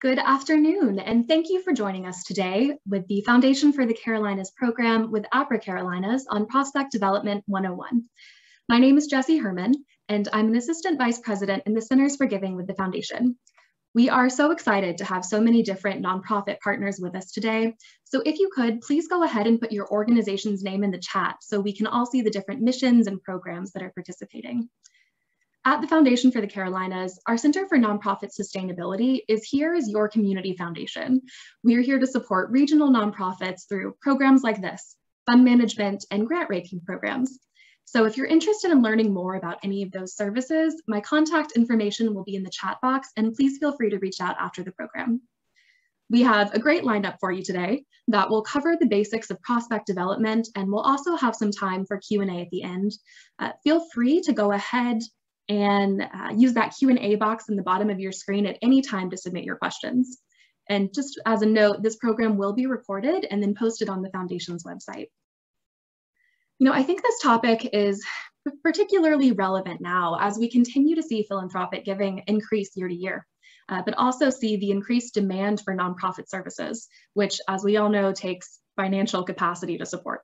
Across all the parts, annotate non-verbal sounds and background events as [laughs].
Good afternoon, and thank you for joining us today with the Foundation for the Carolinas program with APRA Carolinas on Prospect Development 101. My name is Jessie Herman, and I'm an Assistant Vice President in the Centers for Giving with the Foundation. We are so excited to have so many different nonprofit partners with us today. So if you could, please go ahead and put your organization's name in the chat so we can all see the different missions and programs that are participating. At the Foundation for the Carolinas, our Center for Nonprofit Sustainability is here as your community foundation. We are here to support regional nonprofits through programs like this, fund management and grant rating programs. So if you're interested in learning more about any of those services, my contact information will be in the chat box and please feel free to reach out after the program. We have a great lineup for you today that will cover the basics of prospect development and we'll also have some time for Q&A at the end. Uh, feel free to go ahead and uh, use that Q&A box in the bottom of your screen at any time to submit your questions. And just as a note, this program will be recorded and then posted on the Foundation's website. You know, I think this topic is particularly relevant now as we continue to see philanthropic giving increase year to year, uh, but also see the increased demand for nonprofit services, which as we all know takes financial capacity to support.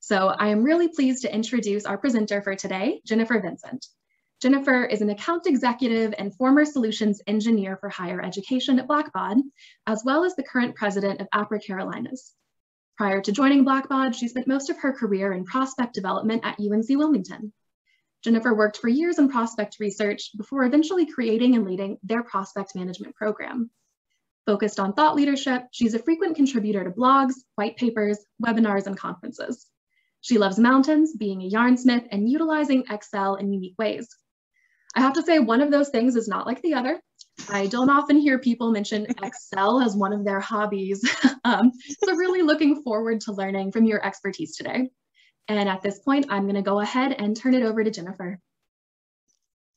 So I am really pleased to introduce our presenter for today, Jennifer Vincent. Jennifer is an account executive and former solutions engineer for higher education at Blackbaud, as well as the current president of APRA Carolinas. Prior to joining Blackbaud, she spent most of her career in prospect development at UNC Wilmington. Jennifer worked for years in prospect research before eventually creating and leading their prospect management program. Focused on thought leadership, she's a frequent contributor to blogs, white papers, webinars, and conferences. She loves mountains, being a yarnsmith, and utilizing Excel in unique ways. I have to say one of those things is not like the other. I don't often hear people mention [laughs] Excel as one of their hobbies. [laughs] um, so really looking forward to learning from your expertise today. And at this point, I'm gonna go ahead and turn it over to Jennifer.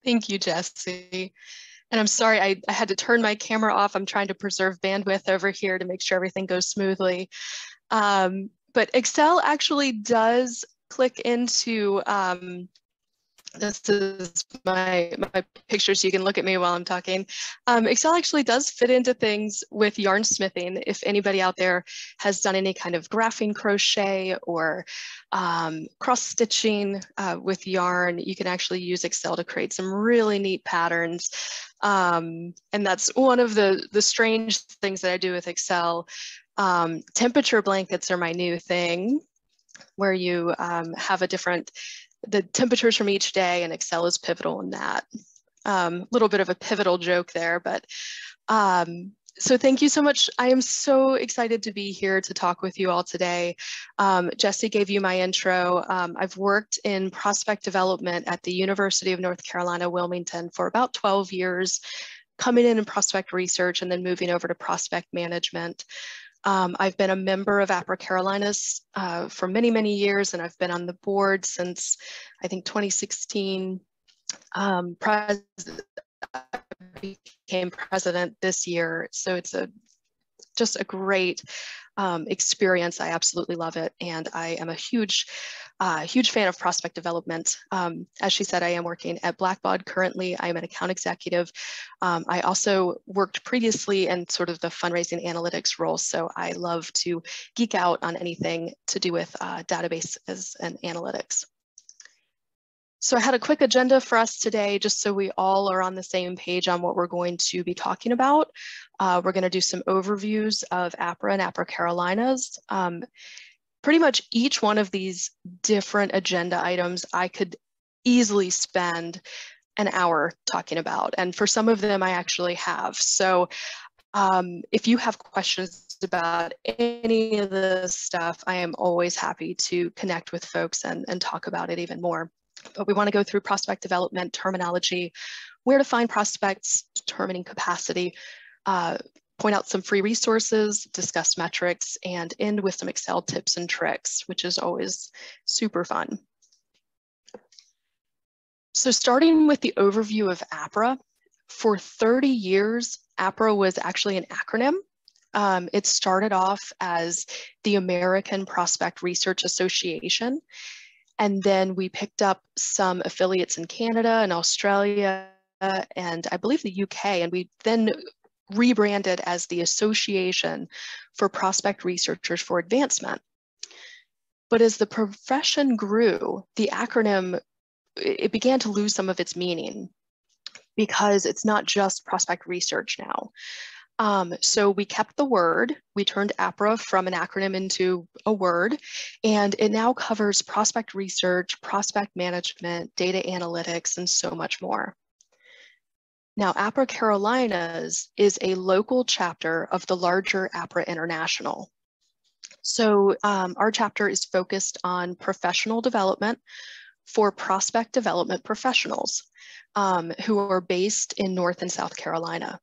Thank you, Jessie. And I'm sorry, I, I, had to turn my camera off. I'm trying to preserve bandwidth over here to make sure everything goes smoothly. Um, but Excel actually does click into um, this is my my picture so you can look at me while I'm talking. Um, Excel actually does fit into things with yarn smithing. If anybody out there has done any kind of graphing crochet or um, cross stitching uh, with yarn, you can actually use Excel to create some really neat patterns. Um, and that's one of the, the strange things that I do with Excel. Um, temperature blankets are my new thing where you um, have a different the temperatures from each day and Excel is pivotal in that. A um, little bit of a pivotal joke there, but um, so thank you so much. I am so excited to be here to talk with you all today. Um, Jessie gave you my intro. Um, I've worked in prospect development at the University of North Carolina, Wilmington for about 12 years, coming in in prospect research and then moving over to prospect management. Um, I've been a member of APRA Carolinas uh, for many, many years, and I've been on the board since I think 2016. Um, pres became president this year, so it's a just a great um, experience. I absolutely love it, and I am a huge uh, huge fan of prospect development. Um, as she said, I am working at Blackbaud currently. I am an account executive. Um, I also worked previously in sort of the fundraising analytics role, so I love to geek out on anything to do with uh, databases and analytics. So I had a quick agenda for us today, just so we all are on the same page on what we're going to be talking about. Uh, we're going to do some overviews of APRA and APRA Carolinas. Um, pretty much each one of these different agenda items I could easily spend an hour talking about. And for some of them, I actually have. So um, if you have questions about any of this stuff, I am always happy to connect with folks and, and talk about it even more. But we want to go through prospect development terminology, where to find prospects, determining capacity, uh, point out some free resources, discuss metrics, and end with some Excel tips and tricks, which is always super fun. So starting with the overview of APRA, for 30 years, APRA was actually an acronym. Um, it started off as the American Prospect Research Association, and then we picked up some affiliates in Canada and Australia and I believe the UK, and we then rebranded as the Association for Prospect Researchers for Advancement. But as the profession grew, the acronym, it began to lose some of its meaning because it's not just prospect research now. Um, so we kept the word, we turned APRA from an acronym into a word, and it now covers prospect research, prospect management, data analytics, and so much more. Now, APRA Carolinas is a local chapter of the larger APRA International. So um, our chapter is focused on professional development for prospect development professionals um, who are based in North and South Carolina.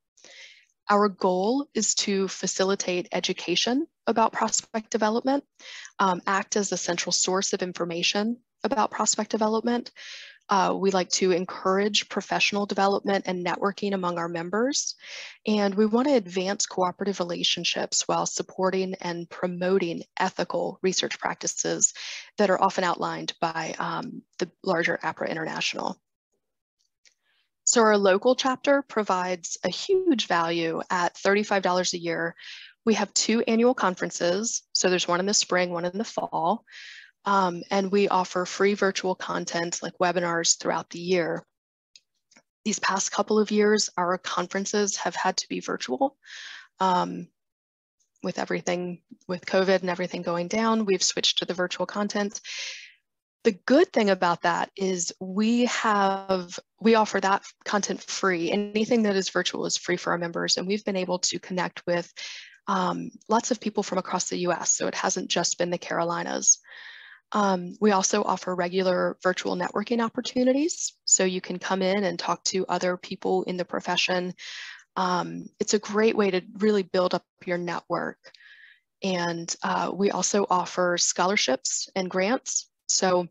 Our goal is to facilitate education about prospect development, um, act as a central source of information about prospect development. Uh, we like to encourage professional development and networking among our members. And we want to advance cooperative relationships while supporting and promoting ethical research practices that are often outlined by um, the larger APRA International. So our local chapter provides a huge value at $35 a year. We have two annual conferences. So there's one in the spring, one in the fall. Um, and we offer free virtual content like webinars throughout the year. These past couple of years, our conferences have had to be virtual. Um, with everything, with COVID and everything going down, we've switched to the virtual content. The good thing about that is we have, we offer that content free. Anything that is virtual is free for our members. And we've been able to connect with um, lots of people from across the US. So it hasn't just been the Carolinas. Um, we also offer regular virtual networking opportunities. So you can come in and talk to other people in the profession. Um, it's a great way to really build up your network. And uh, we also offer scholarships and grants. So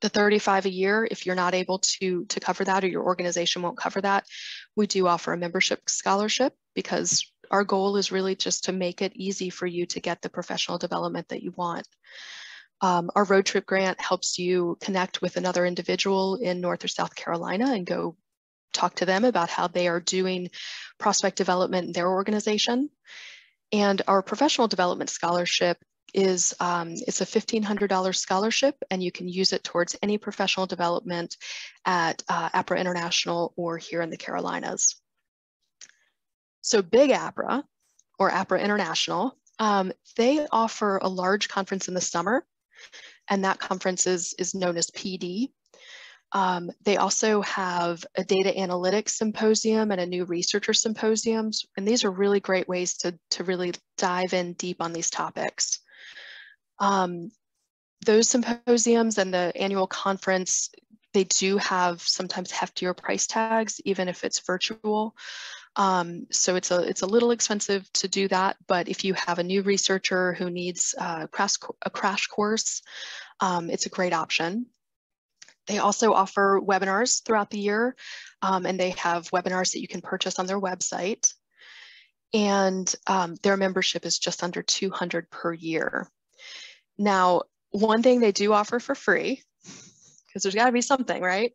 the 35 a year, if you're not able to, to cover that or your organization won't cover that, we do offer a membership scholarship because our goal is really just to make it easy for you to get the professional development that you want. Um, our road trip grant helps you connect with another individual in North or South Carolina and go talk to them about how they are doing prospect development in their organization. And our professional development scholarship is um, it's a $1,500 scholarship and you can use it towards any professional development at uh, APRA International or here in the Carolinas. So Big APRA or APRA International, um, they offer a large conference in the summer and that conference is, is known as PD. Um, they also have a data analytics symposium and a new researcher symposiums, and these are really great ways to, to really dive in deep on these topics. Um, those symposiums and the annual conference, they do have sometimes heftier price tags, even if it's virtual. Um, so it's a, it's a little expensive to do that, but if you have a new researcher who needs uh, crash, a crash course, um, it's a great option. They also offer webinars throughout the year, um, and they have webinars that you can purchase on their website. And um, their membership is just under 200 per year. Now, one thing they do offer for free, because there's got to be something, right?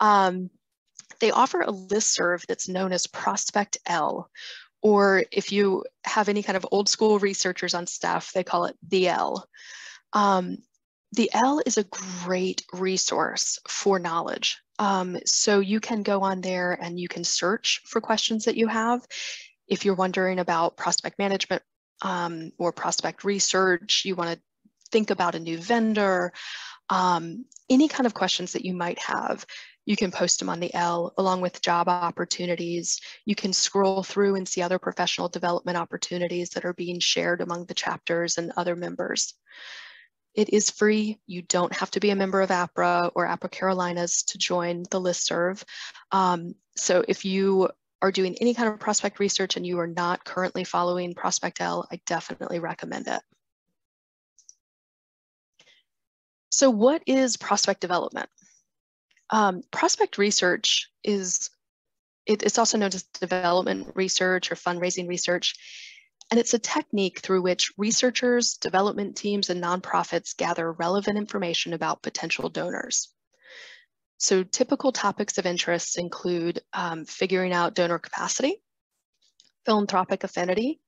Um, they offer a list serve that's known as Prospect L, or if you have any kind of old school researchers on staff, they call it the L. Um, the L is a great resource for knowledge. Um, so you can go on there and you can search for questions that you have. If you're wondering about prospect management um, or prospect research, you want to think about a new vendor, um, any kind of questions that you might have, you can post them on the L along with job opportunities. You can scroll through and see other professional development opportunities that are being shared among the chapters and other members. It is free. You don't have to be a member of APRA or APRA Carolinas to join the listserv. Um, so if you are doing any kind of prospect research and you are not currently following Prospect L, I definitely recommend it. So what is prospect development? Um, prospect research is, it, it's also known as development research or fundraising research. And it's a technique through which researchers, development teams, and nonprofits gather relevant information about potential donors. So typical topics of interest include um, figuring out donor capacity, philanthropic affinity,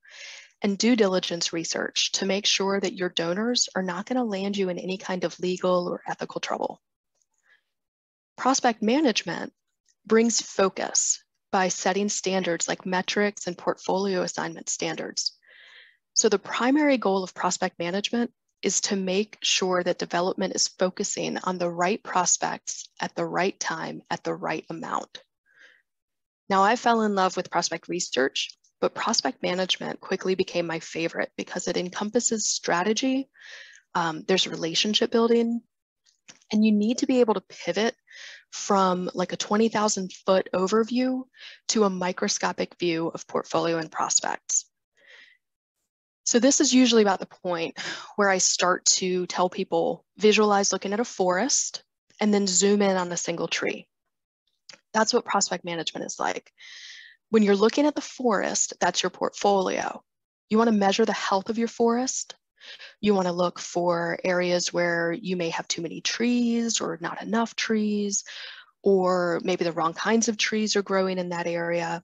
and due diligence research to make sure that your donors are not going to land you in any kind of legal or ethical trouble. Prospect management brings focus by setting standards like metrics and portfolio assignment standards. So the primary goal of prospect management is to make sure that development is focusing on the right prospects at the right time at the right amount. Now I fell in love with prospect research, but prospect management quickly became my favorite because it encompasses strategy, um, there's relationship building, and you need to be able to pivot from like a 20,000 foot overview to a microscopic view of portfolio and prospects. So this is usually about the point where I start to tell people visualize looking at a forest and then zoom in on a single tree. That's what prospect management is like. When you're looking at the forest, that's your portfolio. You want to measure the health of your forest. You want to look for areas where you may have too many trees or not enough trees, or maybe the wrong kinds of trees are growing in that area.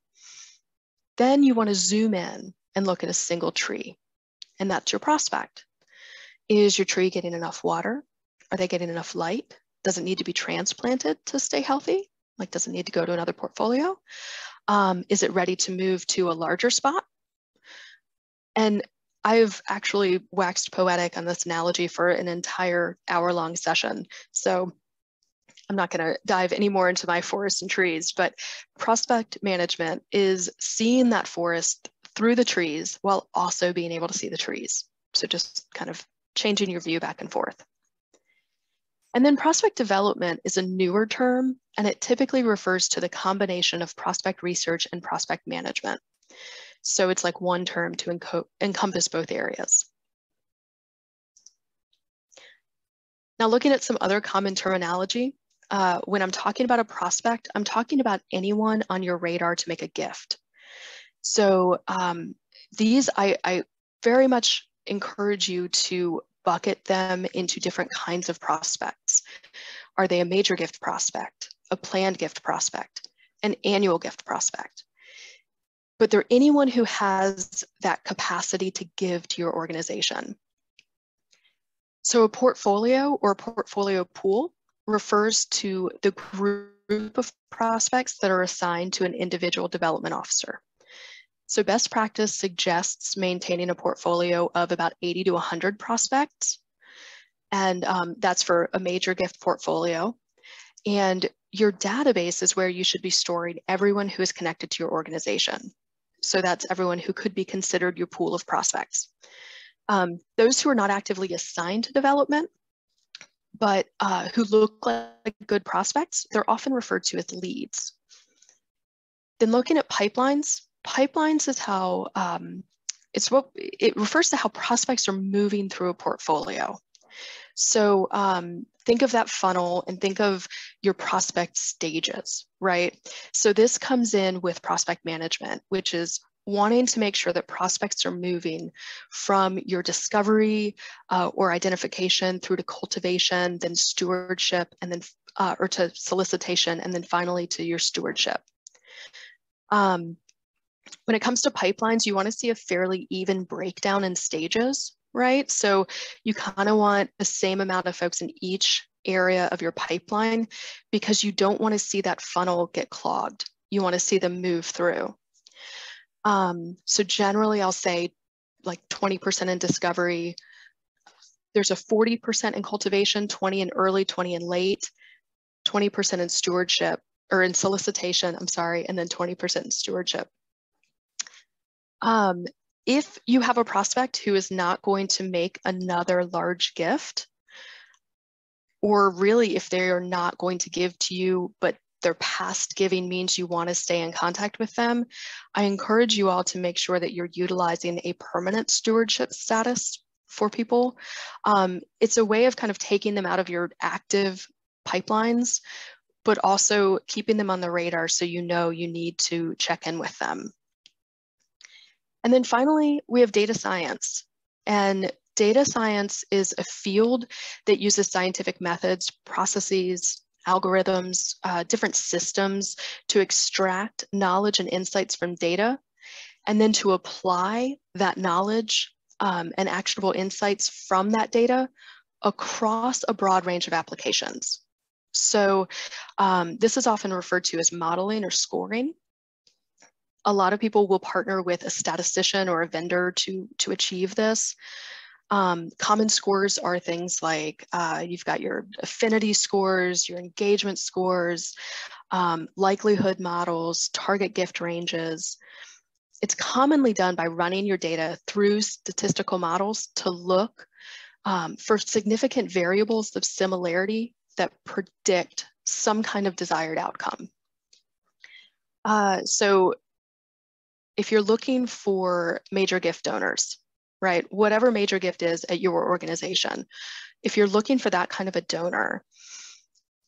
Then you want to zoom in and look at a single tree and that's your prospect. Is your tree getting enough water? Are they getting enough light? Does it need to be transplanted to stay healthy? Like, does it need to go to another portfolio? Um, is it ready to move to a larger spot? And I've actually waxed poetic on this analogy for an entire hour long session. So I'm not going to dive any more into my forest and trees, but prospect management is seeing that forest through the trees while also being able to see the trees. So just kind of changing your view back and forth. And then prospect development is a newer term, and it typically refers to the combination of prospect research and prospect management. So it's like one term to encompass both areas. Now looking at some other common terminology, uh, when I'm talking about a prospect, I'm talking about anyone on your radar to make a gift. So um, these, I, I very much encourage you to bucket them into different kinds of prospects. Are they a major gift prospect, a planned gift prospect, an annual gift prospect? But they're anyone who has that capacity to give to your organization. So a portfolio or a portfolio pool refers to the group of prospects that are assigned to an individual development officer. So best practice suggests maintaining a portfolio of about 80 to 100 prospects. And um, that's for a major gift portfolio. And your database is where you should be storing everyone who is connected to your organization. So that's everyone who could be considered your pool of prospects. Um, those who are not actively assigned to development, but uh, who look like good prospects, they're often referred to as leads. Then looking at pipelines, pipelines is how um, it's what it refers to how prospects are moving through a portfolio. So um, think of that funnel and think of your prospect stages, right? So this comes in with prospect management, which is wanting to make sure that prospects are moving from your discovery uh, or identification through to cultivation, then stewardship, and then uh, or to solicitation, and then finally to your stewardship. Um, when it comes to pipelines, you want to see a fairly even breakdown in stages, right? So you kind of want the same amount of folks in each area of your pipeline because you don't want to see that funnel get clogged. You want to see them move through. Um, so generally, I'll say like 20% in discovery. There's a 40% in cultivation, 20 in early, 20 in late, 20% in stewardship or in solicitation, I'm sorry, and then 20% in stewardship. Um, if you have a prospect who is not going to make another large gift, or really if they are not going to give to you, but their past giving means you want to stay in contact with them, I encourage you all to make sure that you're utilizing a permanent stewardship status for people. Um, it's a way of kind of taking them out of your active pipelines, but also keeping them on the radar so you know you need to check in with them. And then finally, we have data science. And data science is a field that uses scientific methods, processes, algorithms, uh, different systems to extract knowledge and insights from data and then to apply that knowledge um, and actionable insights from that data across a broad range of applications. So um, this is often referred to as modeling or scoring. A lot of people will partner with a statistician or a vendor to, to achieve this. Um, common scores are things like uh, you've got your affinity scores, your engagement scores, um, likelihood models, target gift ranges. It's commonly done by running your data through statistical models to look um, for significant variables of similarity that predict some kind of desired outcome. Uh, so if you're looking for major gift donors, right? Whatever major gift is at your organization, if you're looking for that kind of a donor,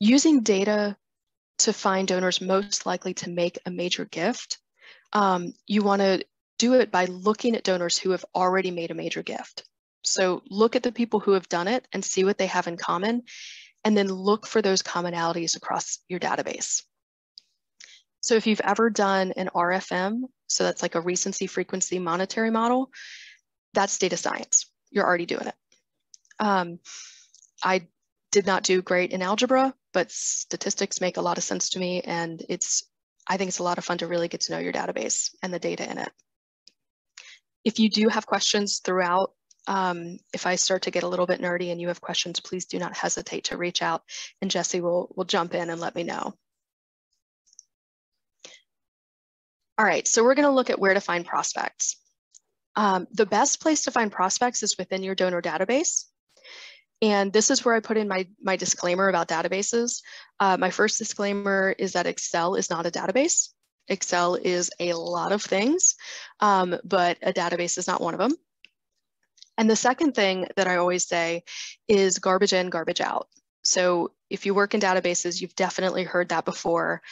using data to find donors most likely to make a major gift, um, you want to do it by looking at donors who have already made a major gift. So look at the people who have done it and see what they have in common, and then look for those commonalities across your database. So if you've ever done an RFM, so that's like a recency frequency monetary model, that's data science. You're already doing it. Um, I did not do great in algebra, but statistics make a lot of sense to me. And it's, I think it's a lot of fun to really get to know your database and the data in it. If you do have questions throughout, um, if I start to get a little bit nerdy and you have questions, please do not hesitate to reach out and Jessie will, will jump in and let me know. All right, so we're gonna look at where to find prospects. Um, the best place to find prospects is within your donor database. And this is where I put in my, my disclaimer about databases. Uh, my first disclaimer is that Excel is not a database. Excel is a lot of things, um, but a database is not one of them. And the second thing that I always say is garbage in, garbage out. So if you work in databases, you've definitely heard that before.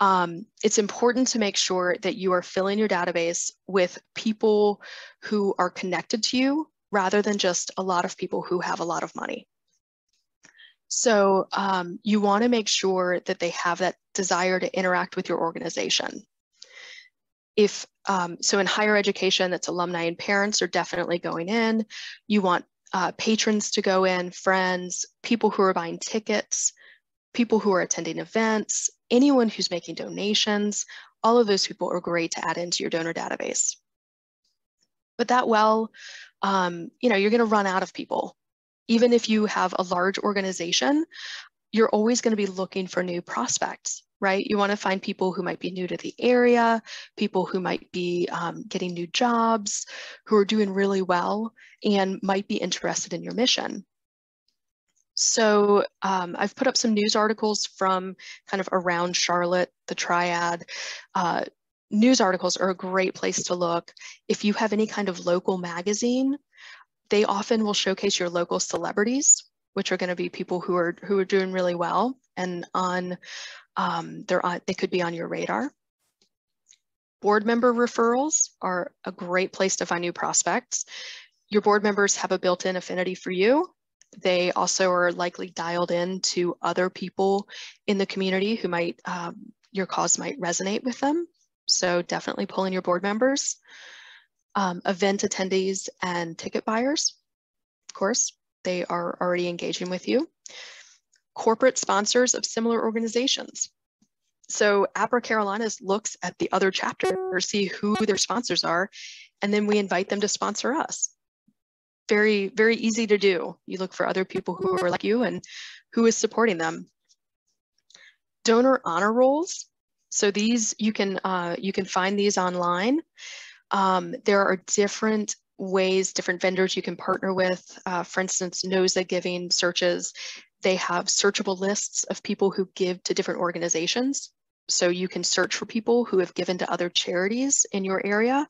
Um, it's important to make sure that you are filling your database with people who are connected to you rather than just a lot of people who have a lot of money. So um, you want to make sure that they have that desire to interact with your organization. If um, so, in higher education, that's alumni and parents are definitely going in. You want uh, patrons to go in, friends, people who are buying tickets, people who are attending events, anyone who's making donations, all of those people are great to add into your donor database. But that well, um, you know, you're going to run out of people. Even if you have a large organization, you're always going to be looking for new prospects, right? You want to find people who might be new to the area, people who might be um, getting new jobs, who are doing really well and might be interested in your mission. So um, I've put up some news articles from kind of around Charlotte, the Triad. Uh, news articles are a great place to look. If you have any kind of local magazine, they often will showcase your local celebrities, which are going to be people who are who are doing really well and on um, they're on, they could be on your radar. Board member referrals are a great place to find new prospects. Your board members have a built-in affinity for you they also are likely dialed in to other people in the community who might, um, your cause might resonate with them. So definitely pull in your board members, um, event attendees and ticket buyers. Of course, they are already engaging with you. Corporate sponsors of similar organizations. So APRA Carolinas looks at the other chapter, see who their sponsors are, and then we invite them to sponsor us very, very easy to do. You look for other people who are like you and who is supporting them. Donor honor rolls. So these, you can, uh, you can find these online. Um, there are different ways, different vendors you can partner with. Uh, for instance, NOZA Giving searches, they have searchable lists of people who give to different organizations. So you can search for people who have given to other charities in your area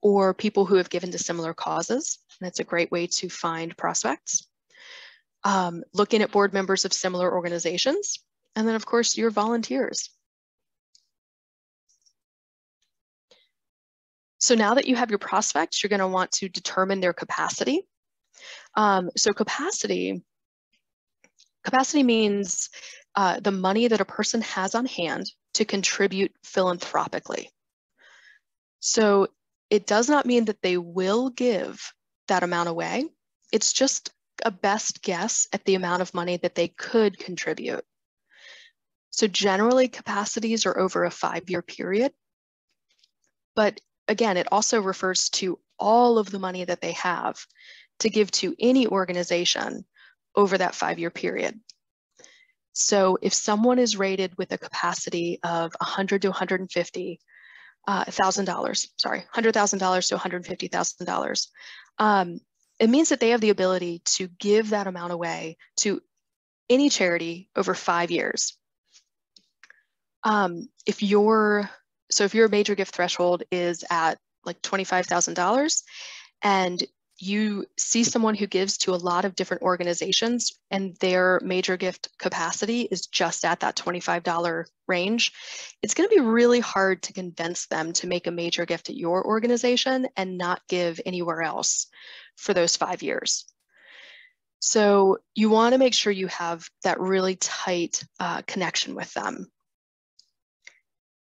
or people who have given to similar causes. That's a great way to find prospects. Um, looking at board members of similar organizations, and then of course your volunteers. So now that you have your prospects, you're gonna want to determine their capacity. Um, so capacity, capacity means uh, the money that a person has on hand to contribute philanthropically. So it does not mean that they will give that amount away. It's just a best guess at the amount of money that they could contribute. So generally capacities are over a five-year period. But again, it also refers to all of the money that they have to give to any organization over that five-year period. So if someone is rated with a capacity of 100 to 150 uh, thousand dollars, sorry, hundred thousand dollars to one hundred fifty thousand um, it means that they have the ability to give that amount away to any charity over five years. Um, if your so if your major gift threshold is at like twenty five thousand dollars, and you see someone who gives to a lot of different organizations and their major gift capacity is just at that $25 range, it's going to be really hard to convince them to make a major gift at your organization and not give anywhere else for those five years. So you want to make sure you have that really tight uh, connection with them.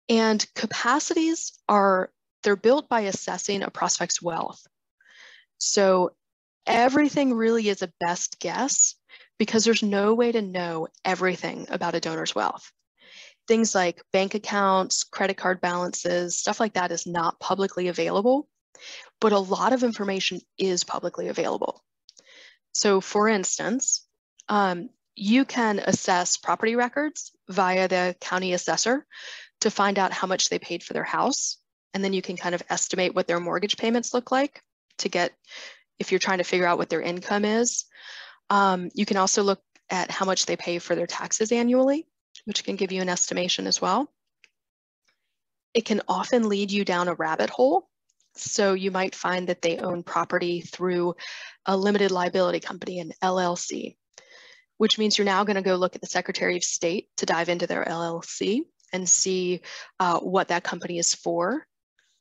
And capacities are, they're built by assessing a prospect's wealth. So everything really is a best guess because there's no way to know everything about a donor's wealth. Things like bank accounts, credit card balances, stuff like that is not publicly available, but a lot of information is publicly available. So for instance, um, you can assess property records via the county assessor to find out how much they paid for their house. And then you can kind of estimate what their mortgage payments look like to get, if you're trying to figure out what their income is. Um, you can also look at how much they pay for their taxes annually, which can give you an estimation as well. It can often lead you down a rabbit hole. So you might find that they own property through a limited liability company, an LLC, which means you're now going to go look at the Secretary of State to dive into their LLC and see uh, what that company is for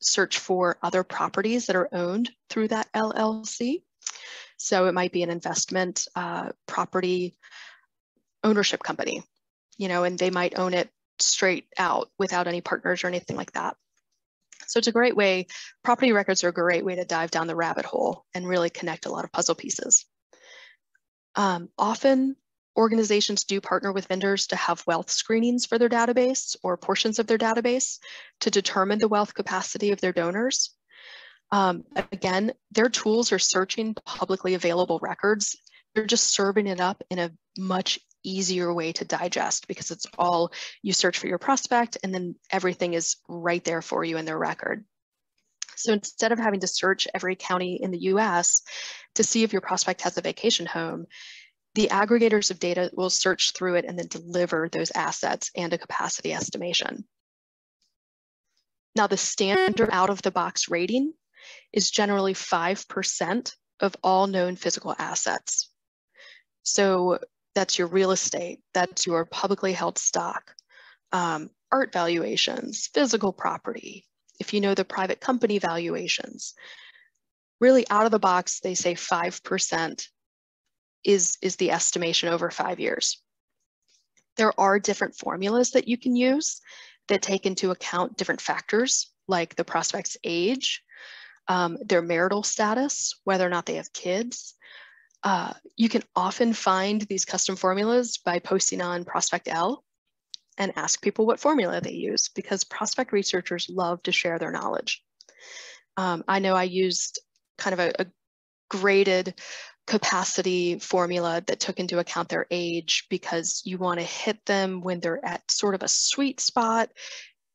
search for other properties that are owned through that LLC. So it might be an investment uh, property ownership company, you know, and they might own it straight out without any partners or anything like that. So it's a great way, property records are a great way to dive down the rabbit hole and really connect a lot of puzzle pieces. Um, often organizations do partner with vendors to have wealth screenings for their database or portions of their database to determine the wealth capacity of their donors. Um, again, their tools are searching publicly available records. They're just serving it up in a much easier way to digest because it's all you search for your prospect and then everything is right there for you in their record. So instead of having to search every county in the US to see if your prospect has a vacation home, the aggregators of data will search through it and then deliver those assets and a capacity estimation. Now the standard out of the box rating is generally 5% of all known physical assets. So that's your real estate, that's your publicly held stock, um, art valuations, physical property, if you know the private company valuations. Really out of the box, they say 5% is, is the estimation over five years. There are different formulas that you can use that take into account different factors like the prospect's age, um, their marital status, whether or not they have kids. Uh, you can often find these custom formulas by posting on Prospect L and ask people what formula they use because prospect researchers love to share their knowledge. Um, I know I used kind of a, a graded capacity formula that took into account their age because you want to hit them when they're at sort of a sweet spot.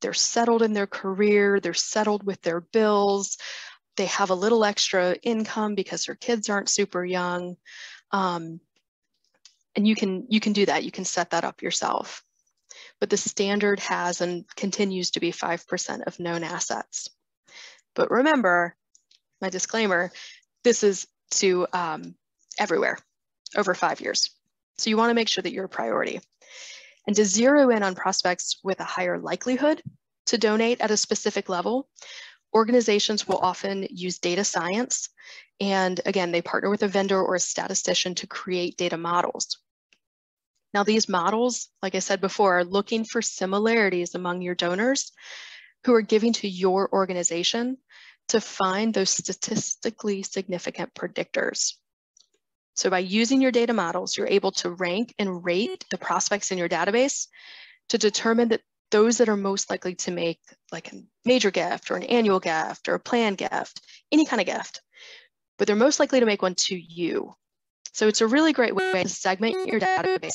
They're settled in their career, they're settled with their bills, they have a little extra income because their kids aren't super young. Um, and you can you can do that. You can set that up yourself. But the standard has and continues to be 5% of known assets. But remember, my disclaimer, this is to um, everywhere over five years. So you wanna make sure that you're a priority. And to zero in on prospects with a higher likelihood to donate at a specific level, organizations will often use data science. And again, they partner with a vendor or a statistician to create data models. Now these models, like I said before, are looking for similarities among your donors who are giving to your organization to find those statistically significant predictors. So by using your data models, you're able to rank and rate the prospects in your database to determine that those that are most likely to make like a major gift or an annual gift or a planned gift, any kind of gift, but they're most likely to make one to you. So it's a really great way to segment your database.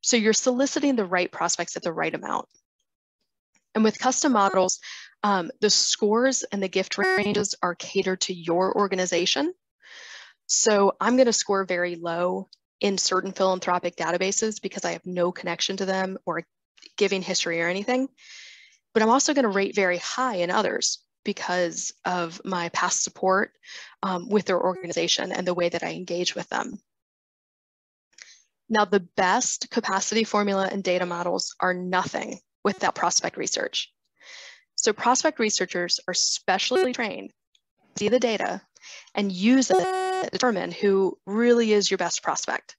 So you're soliciting the right prospects at the right amount. And with custom models, um, the scores and the gift ranges are catered to your organization. So I'm going to score very low in certain philanthropic databases because I have no connection to them or giving history or anything. But I'm also going to rate very high in others because of my past support um, with their organization and the way that I engage with them. Now, the best capacity formula and data models are nothing without prospect research. So prospect researchers are specially trained to see the data and use it determine who really is your best prospect.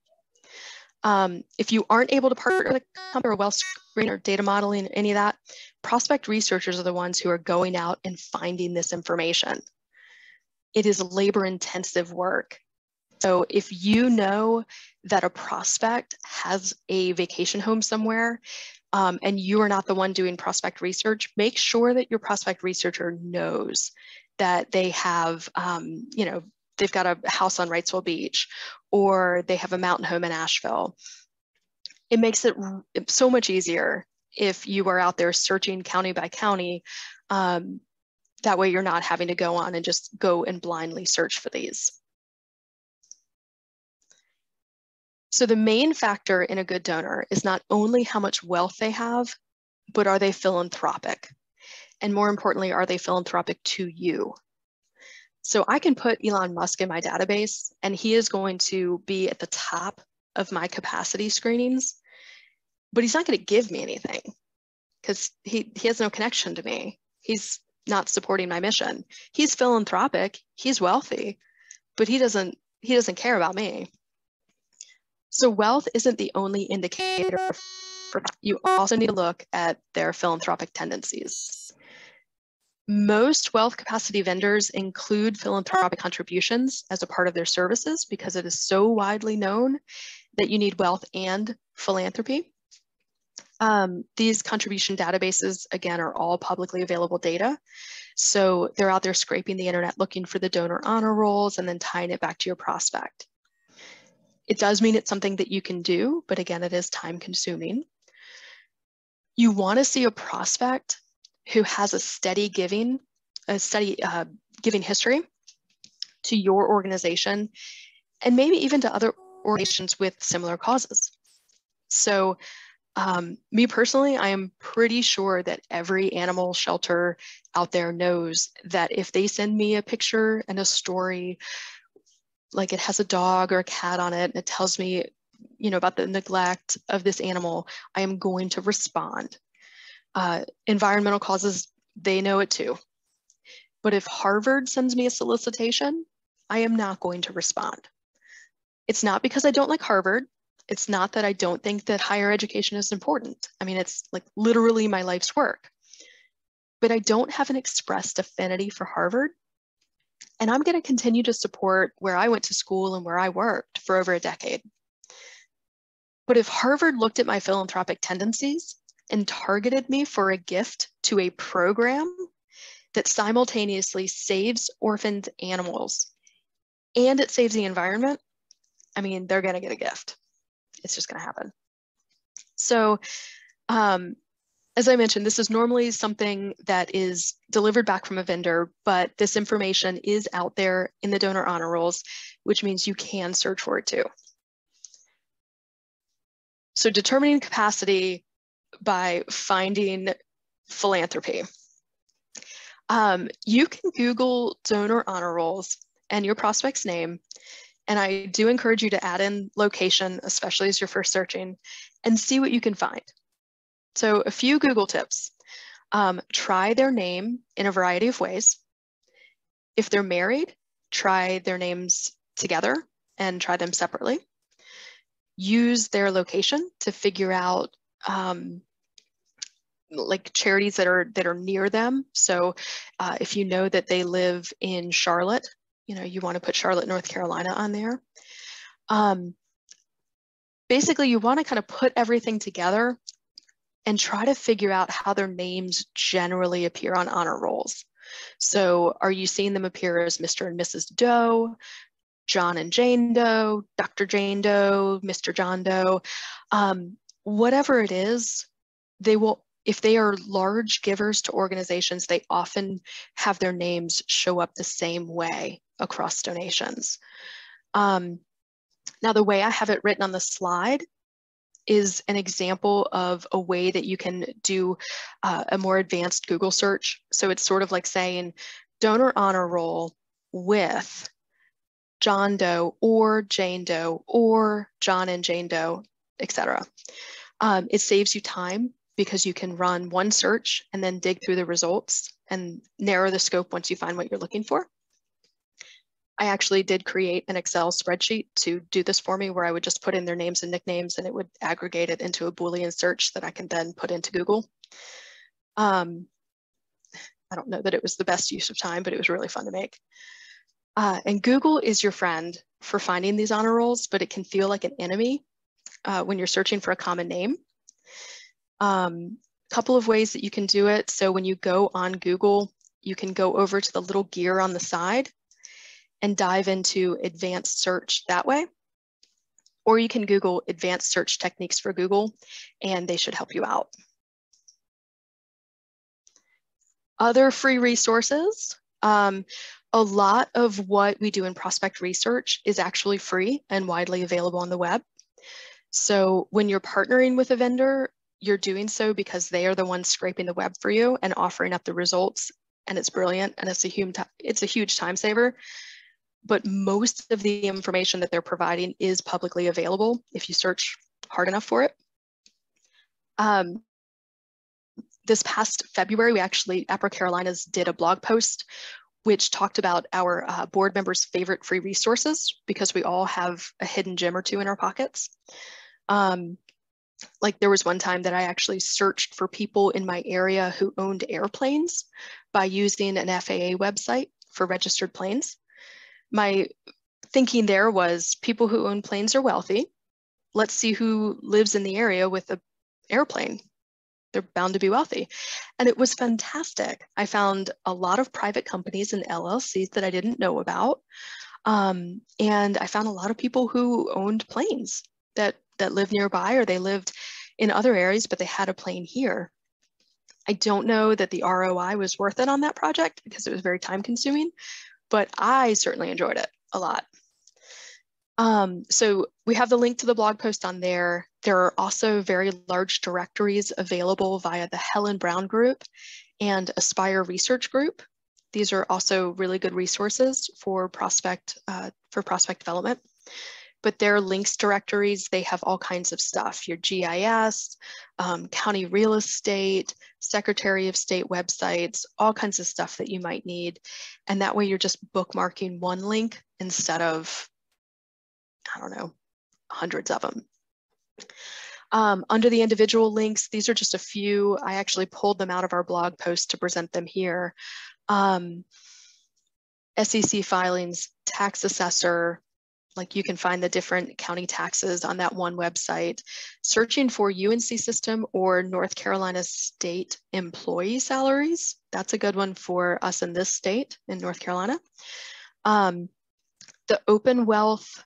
Um, if you aren't able to partner with a company or wealth screen or data modeling, or any of that, prospect researchers are the ones who are going out and finding this information. It is labor intensive work. So if you know that a prospect has a vacation home somewhere um, and you are not the one doing prospect research, make sure that your prospect researcher knows that they have, um, you know, they've got a house on Wrightsville Beach or they have a mountain home in Asheville. It makes it so much easier if you are out there searching county by county. Um, that way you're not having to go on and just go and blindly search for these. So the main factor in a good donor is not only how much wealth they have, but are they philanthropic? And more importantly, are they philanthropic to you? So I can put Elon Musk in my database and he is going to be at the top of my capacity screenings, but he's not going to give me anything because he, he has no connection to me. He's not supporting my mission. He's philanthropic, he's wealthy, but he doesn't he doesn't care about me. So wealth isn't the only indicator for. You also need to look at their philanthropic tendencies. Most wealth capacity vendors include philanthropic contributions as a part of their services because it is so widely known that you need wealth and philanthropy. Um, these contribution databases, again, are all publicly available data. So they're out there scraping the internet looking for the donor honor rolls and then tying it back to your prospect. It does mean it's something that you can do, but again, it is time consuming. You want to see a prospect who has a steady giving, a steady uh, giving history to your organization, and maybe even to other organizations with similar causes. So um, me personally, I am pretty sure that every animal shelter out there knows that if they send me a picture and a story, like it has a dog or a cat on it, and it tells me, you know, about the neglect of this animal, I am going to respond. Uh, environmental causes, they know it too. But if Harvard sends me a solicitation, I am not going to respond. It's not because I don't like Harvard. It's not that I don't think that higher education is important. I mean, it's like literally my life's work. But I don't have an expressed affinity for Harvard. And I'm going to continue to support where I went to school and where I worked for over a decade. But if Harvard looked at my philanthropic tendencies and targeted me for a gift to a program that simultaneously saves orphaned animals and it saves the environment, I mean, they're going to get a gift. It's just going to happen. So, um, as I mentioned, this is normally something that is delivered back from a vendor, but this information is out there in the donor honor rolls, which means you can search for it too. So determining capacity by finding philanthropy. Um, you can Google donor honor rolls and your prospect's name. And I do encourage you to add in location, especially as you're first searching, and see what you can find. So a few Google tips. Um, try their name in a variety of ways. If they're married, try their names together and try them separately. Use their location to figure out um, like charities that are that are near them. So uh, if you know that they live in Charlotte, you know, you want to put Charlotte, North Carolina on there. Um, basically, you want to kind of put everything together and try to figure out how their names generally appear on honor rolls. So are you seeing them appear as Mr. and Mrs. Doe, John and Jane Doe, Dr. Jane Doe, Mr. John Doe, um, whatever it is, they will, if they are large givers to organizations, they often have their names show up the same way across donations. Um, now, the way I have it written on the slide is an example of a way that you can do uh, a more advanced Google search. So it's sort of like saying donor honor roll with John Doe or Jane Doe or John and Jane Doe, etc. Um, it saves you time because you can run one search and then dig through the results and narrow the scope once you find what you're looking for. I actually did create an Excel spreadsheet to do this for me where I would just put in their names and nicknames and it would aggregate it into a Boolean search that I can then put into Google. Um, I don't know that it was the best use of time, but it was really fun to make. Uh, and Google is your friend for finding these honor rolls, but it can feel like an enemy uh, when you're searching for a common name. A um, couple of ways that you can do it. So when you go on Google, you can go over to the little gear on the side and dive into advanced search that way. Or you can Google advanced search techniques for Google and they should help you out. Other free resources. Um, a lot of what we do in prospect research is actually free and widely available on the web. So when you're partnering with a vendor, you're doing so because they are the ones scraping the web for you and offering up the results and it's brilliant and it's a huge, it's a huge time saver but most of the information that they're providing is publicly available if you search hard enough for it. Um, this past February, we actually, APRA Carolinas did a blog post which talked about our uh, board members' favorite free resources because we all have a hidden gem or two in our pockets. Um, like there was one time that I actually searched for people in my area who owned airplanes by using an FAA website for registered planes my thinking there was people who own planes are wealthy. Let's see who lives in the area with an airplane. They're bound to be wealthy. And it was fantastic. I found a lot of private companies and LLCs that I didn't know about. Um, and I found a lot of people who owned planes that, that lived nearby or they lived in other areas, but they had a plane here. I don't know that the ROI was worth it on that project because it was very time consuming, but I certainly enjoyed it a lot. Um, so we have the link to the blog post on there. There are also very large directories available via the Helen Brown Group and Aspire Research Group. These are also really good resources for prospect uh, for prospect development. But their links directories, they have all kinds of stuff, your GIS, um, county real estate, Secretary of State websites, all kinds of stuff that you might need. And that way you're just bookmarking one link instead of, I don't know, hundreds of them. Um, under the individual links, these are just a few. I actually pulled them out of our blog post to present them here. Um, SEC filings, tax assessor, like you can find the different county taxes on that one website. Searching for UNC system or North Carolina state employee salaries, that's a good one for us in this state in North Carolina. Um, the Open Wealth,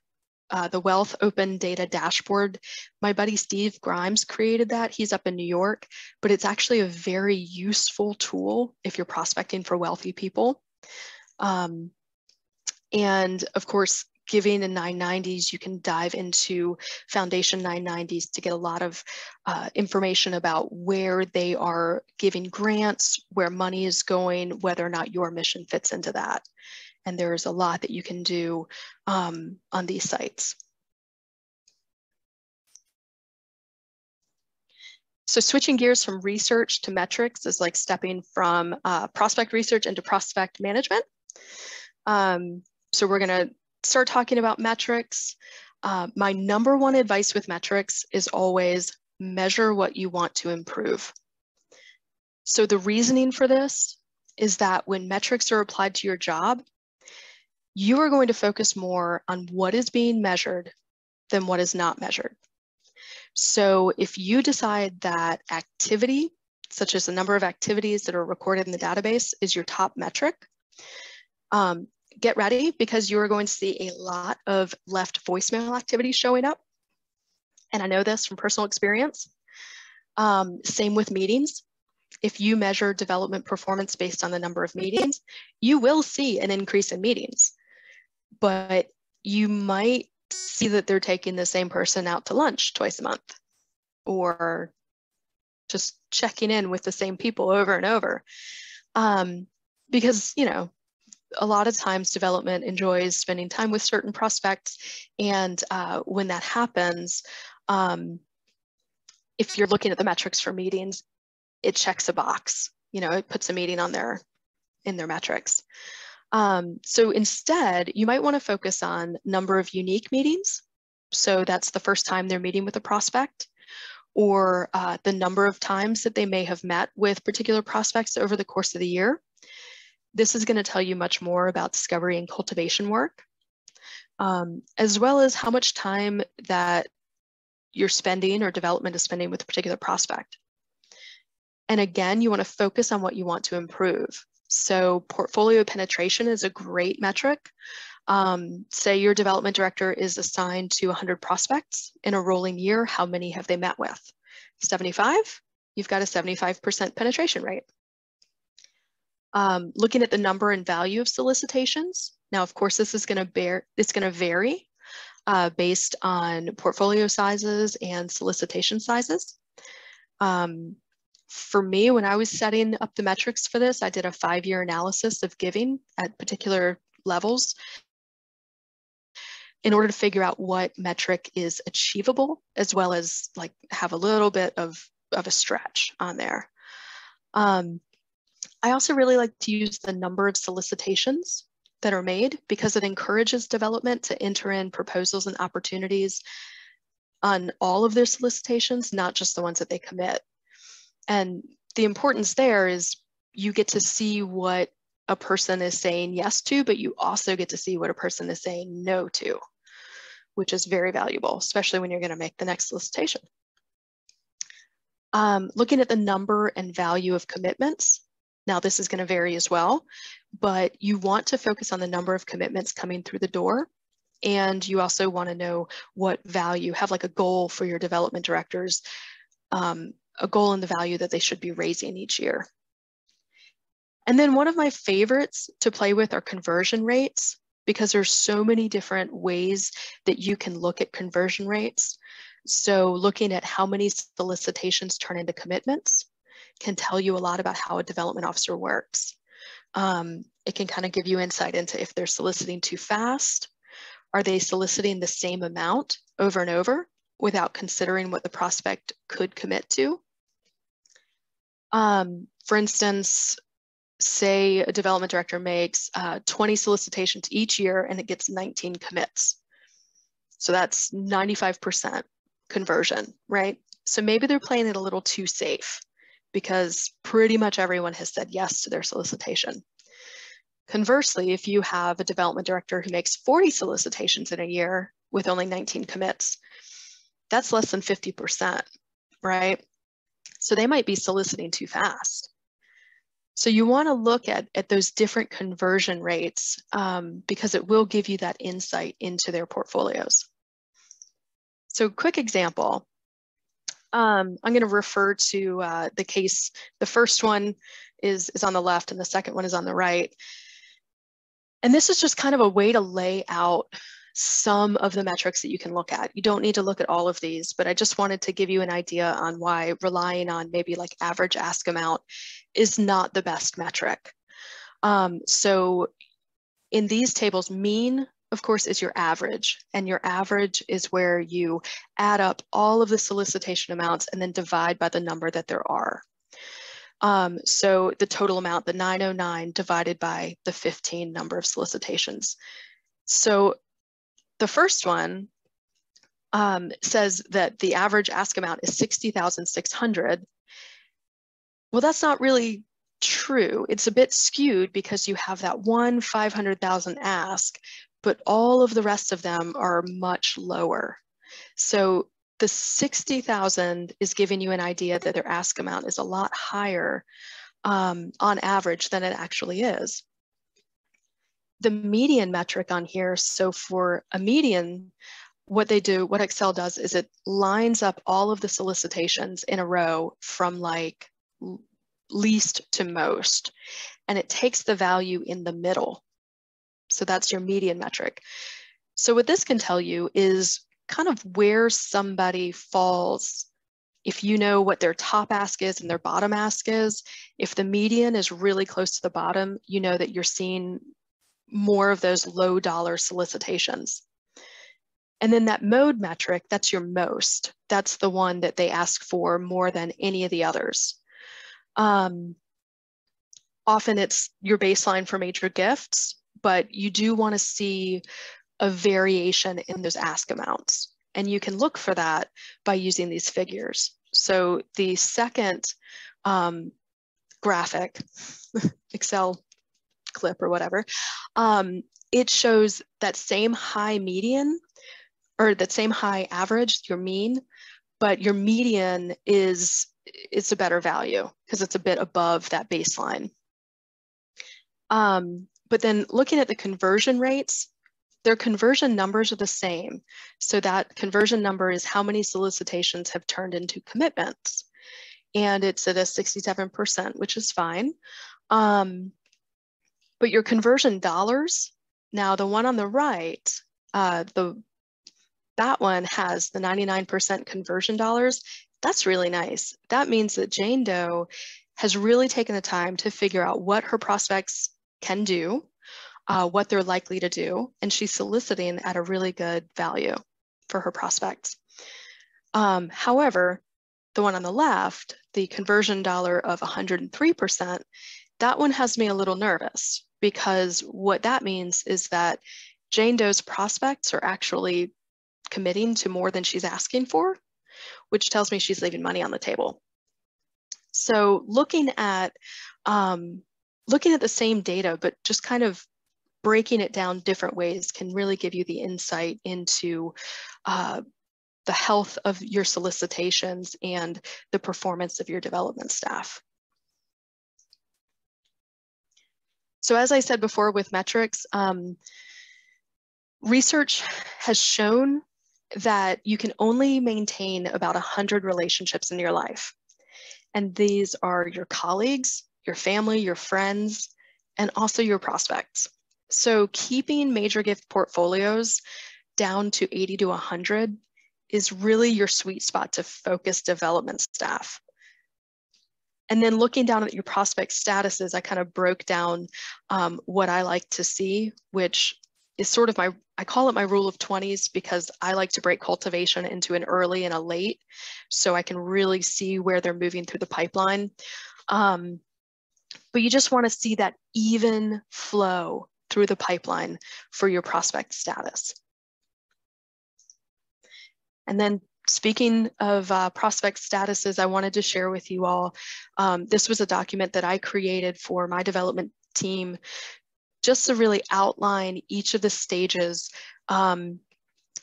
uh, the Wealth Open Data Dashboard, my buddy Steve Grimes created that. He's up in New York, but it's actually a very useful tool if you're prospecting for wealthy people. Um, and of course, giving in 990s, you can dive into Foundation 990s to get a lot of uh, information about where they are giving grants, where money is going, whether or not your mission fits into that. And there's a lot that you can do um, on these sites. So switching gears from research to metrics is like stepping from uh, prospect research into prospect management. Um, so we're gonna start talking about metrics, uh, my number one advice with metrics is always measure what you want to improve. So the reasoning for this is that when metrics are applied to your job, you are going to focus more on what is being measured than what is not measured. So if you decide that activity, such as the number of activities that are recorded in the database is your top metric, um, get ready because you are going to see a lot of left voicemail activity showing up. And I know this from personal experience. Um, same with meetings. If you measure development performance based on the number of meetings, you will see an increase in meetings. But you might see that they're taking the same person out to lunch twice a month or just checking in with the same people over and over. Um, because, you know, a lot of times development enjoys spending time with certain prospects. And uh, when that happens, um, if you're looking at the metrics for meetings, it checks a box. You know, it puts a meeting on their in their metrics. Um, so instead, you might want to focus on number of unique meetings. So that's the first time they're meeting with a prospect or uh, the number of times that they may have met with particular prospects over the course of the year. This is going to tell you much more about discovery and cultivation work, um, as well as how much time that you're spending or development is spending with a particular prospect. And again, you want to focus on what you want to improve. So portfolio penetration is a great metric. Um, say your development director is assigned to 100 prospects in a rolling year, how many have they met with? 75, you've got a 75% penetration rate. Um, looking at the number and value of solicitations. Now, of course, this is going to bear, it's going to vary uh, based on portfolio sizes and solicitation sizes. Um, for me, when I was setting up the metrics for this, I did a five-year analysis of giving at particular levels in order to figure out what metric is achievable, as well as like have a little bit of, of a stretch on there. Um, I also really like to use the number of solicitations that are made because it encourages development to enter in proposals and opportunities on all of their solicitations, not just the ones that they commit. And the importance there is you get to see what a person is saying yes to, but you also get to see what a person is saying no to, which is very valuable, especially when you're going to make the next solicitation. Um, looking at the number and value of commitments, now this is going to vary as well, but you want to focus on the number of commitments coming through the door. And you also want to know what value, have like a goal for your development directors, um, a goal and the value that they should be raising each year. And then one of my favorites to play with are conversion rates because there's so many different ways that you can look at conversion rates. So looking at how many solicitations turn into commitments, can tell you a lot about how a development officer works. Um, it can kind of give you insight into if they're soliciting too fast, are they soliciting the same amount over and over without considering what the prospect could commit to? Um, for instance, say a development director makes uh, 20 solicitations each year and it gets 19 commits. So that's 95% conversion, right? So maybe they're playing it a little too safe because pretty much everyone has said yes to their solicitation. Conversely, if you have a development director who makes 40 solicitations in a year with only 19 commits, that's less than 50%, right? So they might be soliciting too fast. So you want to look at, at those different conversion rates um, because it will give you that insight into their portfolios. So quick example, um, I'm going to refer to uh, the case. The first one is, is on the left and the second one is on the right. And this is just kind of a way to lay out some of the metrics that you can look at. You don't need to look at all of these, but I just wanted to give you an idea on why relying on maybe like average ask amount is not the best metric. Um, so in these tables, mean of course, is your average. And your average is where you add up all of the solicitation amounts and then divide by the number that there are. Um, so the total amount, the 909 divided by the 15 number of solicitations. So the first one um, says that the average ask amount is 60,600. well, that's not really true. It's a bit skewed because you have that one 500,000 ask, but all of the rest of them are much lower. So the 60,000 is giving you an idea that their ask amount is a lot higher um, on average than it actually is. The median metric on here, so for a median, what they do, what Excel does is it lines up all of the solicitations in a row from like least to most, and it takes the value in the middle. So that's your median metric. So what this can tell you is kind of where somebody falls if you know what their top ask is and their bottom ask is, if the median is really close to the bottom, you know that you're seeing more of those low dollar solicitations. And then that mode metric, that's your most. That's the one that they ask for more than any of the others. Um, often it's your baseline for major gifts, but you do want to see a variation in those ask amounts. And you can look for that by using these figures. So the second um, graphic, [laughs] Excel clip or whatever, um, it shows that same high median or that same high average, your mean, but your median is it's a better value because it's a bit above that baseline. Um, but then looking at the conversion rates, their conversion numbers are the same. So that conversion number is how many solicitations have turned into commitments. And it's at a 67%, which is fine. Um, but your conversion dollars, now the one on the right, uh, the that one has the 99% conversion dollars. That's really nice. That means that Jane Doe has really taken the time to figure out what her prospects can do uh, what they're likely to do, and she's soliciting at a really good value for her prospects. Um, however, the one on the left, the conversion dollar of 103%, that one has me a little nervous because what that means is that Jane Doe's prospects are actually committing to more than she's asking for, which tells me she's leaving money on the table. So looking at um, looking at the same data, but just kind of breaking it down different ways can really give you the insight into uh, the health of your solicitations and the performance of your development staff. So as I said before with metrics, um, research has shown that you can only maintain about 100 relationships in your life. And these are your colleagues, your family, your friends, and also your prospects. So keeping major gift portfolios down to 80 to 100 is really your sweet spot to focus development staff. And then looking down at your prospect statuses, I kind of broke down um, what I like to see, which is sort of my, I call it my rule of 20s because I like to break cultivation into an early and a late so I can really see where they're moving through the pipeline. Um, but you just want to see that even flow through the pipeline for your prospect status. And then speaking of uh, prospect statuses, I wanted to share with you all, um, this was a document that I created for my development team just to really outline each of the stages, um,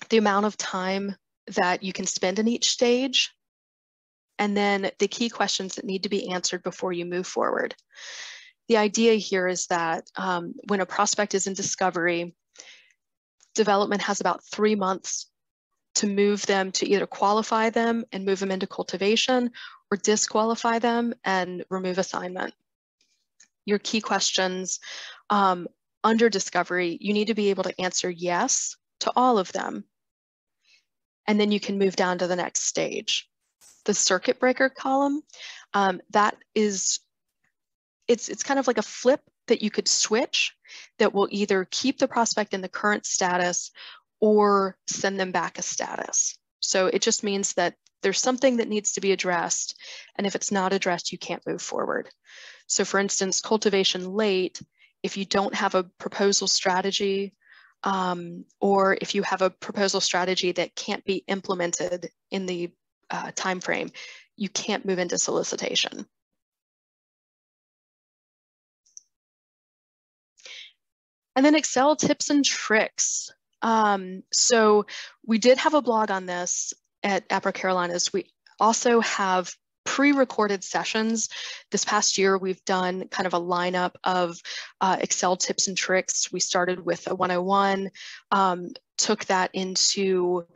the amount of time that you can spend in each stage, and then the key questions that need to be answered before you move forward the idea here is that um, when a prospect is in discovery, development has about three months to move them to either qualify them and move them into cultivation or disqualify them and remove assignment. Your key questions um, under discovery, you need to be able to answer yes to all of them. And then you can move down to the next stage. The circuit breaker column, um, that is it's, it's kind of like a flip that you could switch that will either keep the prospect in the current status or send them back a status. So it just means that there's something that needs to be addressed. And if it's not addressed, you can't move forward. So for instance, cultivation late, if you don't have a proposal strategy, um, or if you have a proposal strategy that can't be implemented in the uh, time frame, you can't move into solicitation. And then Excel tips and tricks. Um, so we did have a blog on this at APRA Carolinas. We also have pre-recorded sessions. This past year, we've done kind of a lineup of uh, Excel tips and tricks. We started with a 101, um, took that into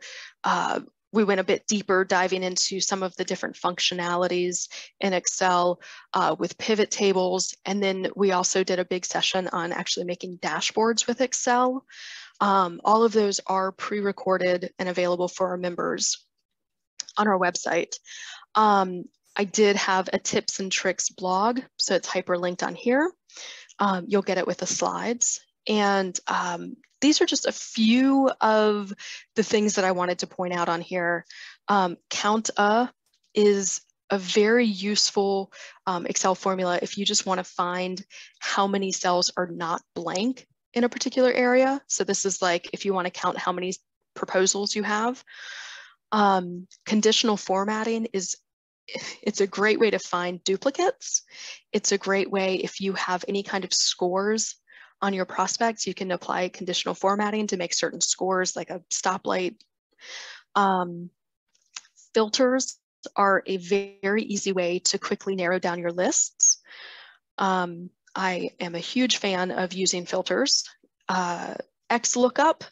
uh, we went a bit deeper diving into some of the different functionalities in Excel uh, with pivot tables. And then we also did a big session on actually making dashboards with Excel. Um, all of those are pre-recorded and available for our members on our website. Um, I did have a tips and tricks blog, so it's hyperlinked on here. Um, you'll get it with the slides. And um, these are just a few of the things that I wanted to point out on here. Um, COUNTA is a very useful um, Excel formula if you just want to find how many cells are not blank in a particular area. So this is like if you want to count how many proposals you have. Um, conditional formatting is it's a great way to find duplicates. It's a great way if you have any kind of scores on your prospects, you can apply conditional formatting to make certain scores like a stoplight. Um, filters are a very easy way to quickly narrow down your lists. Um, I am a huge fan of using filters. Uh, XLOOKUP